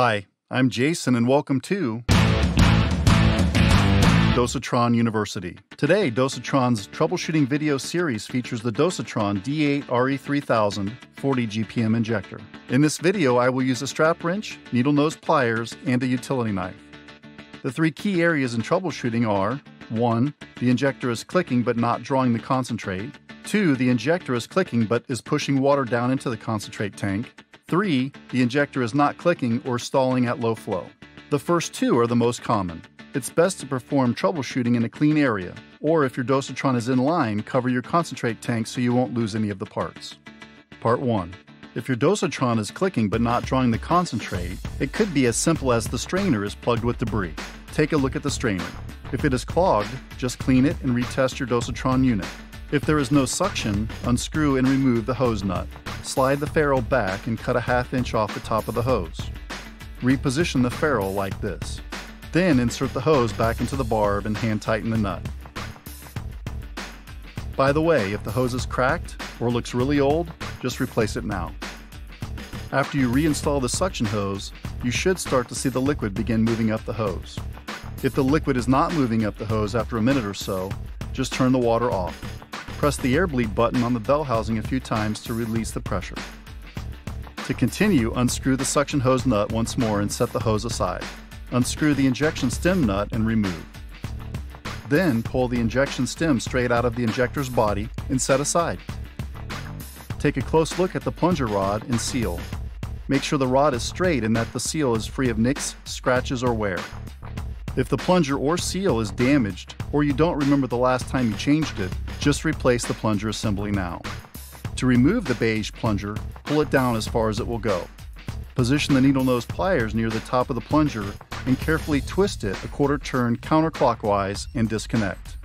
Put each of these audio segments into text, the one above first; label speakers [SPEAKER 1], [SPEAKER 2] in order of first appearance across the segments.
[SPEAKER 1] Hi, I'm Jason and welcome to Dosatron University. Today, Dosatron's troubleshooting video series features the Dosatron D8 RE3000 40 GPM injector. In this video, I will use a strap wrench, needle nose pliers, and a utility knife. The three key areas in troubleshooting are 1. The injector is clicking but not drawing the concentrate. 2. The injector is clicking but is pushing water down into the concentrate tank. 3. The injector is not clicking or stalling at low flow. The first two are the most common. It's best to perform troubleshooting in a clean area, or if your dosatron is in line, cover your concentrate tank so you won't lose any of the parts. Part 1. If your dosatron is clicking but not drawing the concentrate, it could be as simple as the strainer is plugged with debris. Take a look at the strainer. If it is clogged, just clean it and retest your dosatron unit. If there is no suction, unscrew and remove the hose nut. Slide the ferrule back and cut a half inch off the top of the hose. Reposition the ferrule like this. Then insert the hose back into the barb and hand tighten the nut. By the way, if the hose is cracked or looks really old, just replace it now. After you reinstall the suction hose, you should start to see the liquid begin moving up the hose. If the liquid is not moving up the hose after a minute or so, just turn the water off. Press the air bleed button on the bell housing a few times to release the pressure. To continue, unscrew the suction hose nut once more and set the hose aside. Unscrew the injection stem nut and remove. Then pull the injection stem straight out of the injector's body and set aside. Take a close look at the plunger rod and seal. Make sure the rod is straight and that the seal is free of nicks, scratches, or wear. If the plunger or seal is damaged, or you don't remember the last time you changed it, just replace the plunger assembly now. To remove the beige plunger, pull it down as far as it will go. Position the needle nose pliers near the top of the plunger and carefully twist it a quarter turn counterclockwise and disconnect.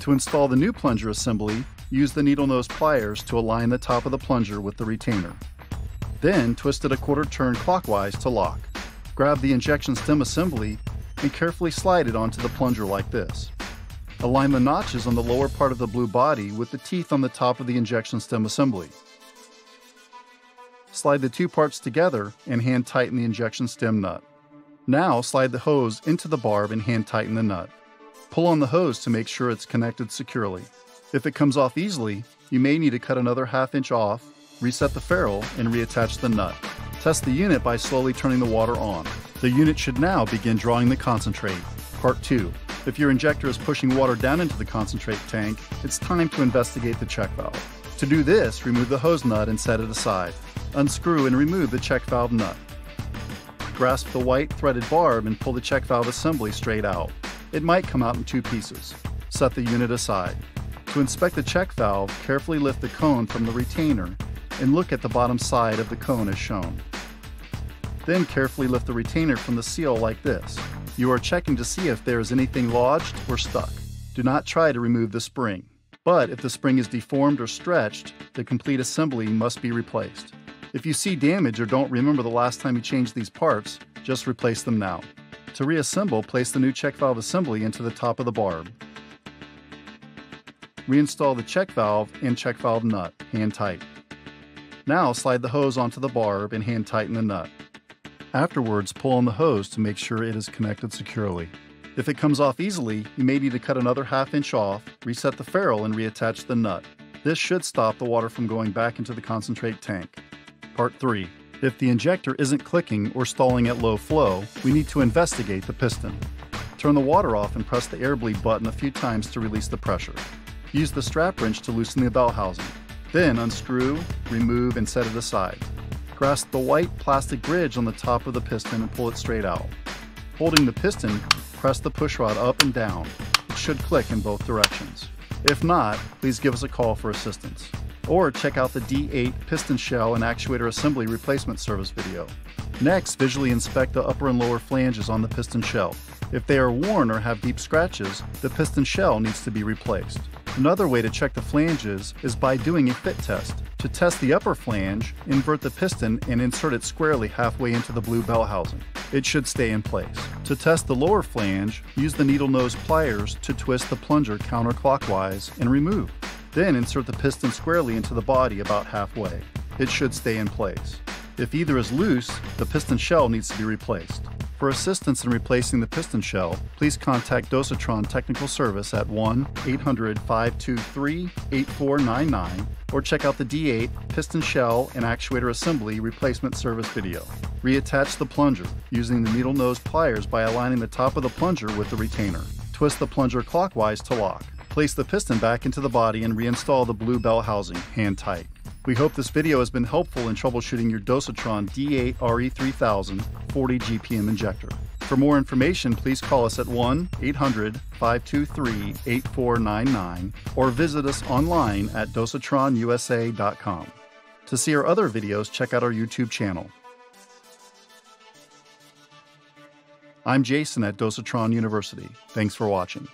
[SPEAKER 1] To install the new plunger assembly, use the needle nose pliers to align the top of the plunger with the retainer. Then twist it a quarter turn clockwise to lock. Grab the injection stem assembly and carefully slide it onto the plunger like this. Align the notches on the lower part of the blue body with the teeth on the top of the injection stem assembly. Slide the two parts together and hand tighten the injection stem nut. Now slide the hose into the barb and hand tighten the nut. Pull on the hose to make sure it's connected securely. If it comes off easily, you may need to cut another half inch off, reset the ferrule, and reattach the nut. Test the unit by slowly turning the water on. The unit should now begin drawing the concentrate. Part 2. If your injector is pushing water down into the concentrate tank, it's time to investigate the check valve. To do this, remove the hose nut and set it aside. Unscrew and remove the check valve nut. Grasp the white threaded barb and pull the check valve assembly straight out. It might come out in two pieces. Set the unit aside. To inspect the check valve, carefully lift the cone from the retainer and look at the bottom side of the cone as shown. Then carefully lift the retainer from the seal like this. You are checking to see if there is anything lodged or stuck. Do not try to remove the spring. But if the spring is deformed or stretched, the complete assembly must be replaced. If you see damage or don't remember the last time you changed these parts, just replace them now. To reassemble, place the new check valve assembly into the top of the barb. Reinstall the check valve and check valve nut, hand tight. Now slide the hose onto the barb and hand tighten the nut. Afterwards, pull on the hose to make sure it is connected securely. If it comes off easily, you may need to cut another half inch off, reset the ferrule, and reattach the nut. This should stop the water from going back into the concentrate tank. Part 3. If the injector isn't clicking or stalling at low flow, we need to investigate the piston. Turn the water off and press the air bleed button a few times to release the pressure. Use the strap wrench to loosen the bell housing. Then unscrew, remove, and set it aside. Grasp the white plastic bridge on the top of the piston and pull it straight out. Holding the piston, press the push rod up and down. It should click in both directions. If not, please give us a call for assistance or check out the D8 piston shell and actuator assembly replacement service video. Next, visually inspect the upper and lower flanges on the piston shell. If they are worn or have deep scratches, the piston shell needs to be replaced. Another way to check the flanges is by doing a fit test. To test the upper flange, invert the piston and insert it squarely halfway into the blue bell housing. It should stay in place. To test the lower flange, use the needle nose pliers to twist the plunger counterclockwise and remove. Then insert the piston squarely into the body about halfway. It should stay in place. If either is loose, the piston shell needs to be replaced. For assistance in replacing the piston shell, please contact Dosatron Technical Service at 1-800-523-8499 or check out the D8 piston shell and actuator assembly replacement service video. Reattach the plunger using the needle nose pliers by aligning the top of the plunger with the retainer. Twist the plunger clockwise to lock. Place the piston back into the body and reinstall the blue bell housing, hand tight. We hope this video has been helpful in troubleshooting your Dosatron D8 RE3000 40 GPM injector. For more information, please call us at 1 800 523 8499 or visit us online at dosatronusa.com. To see our other videos, check out our YouTube channel. I'm Jason at Dosatron University. Thanks for watching.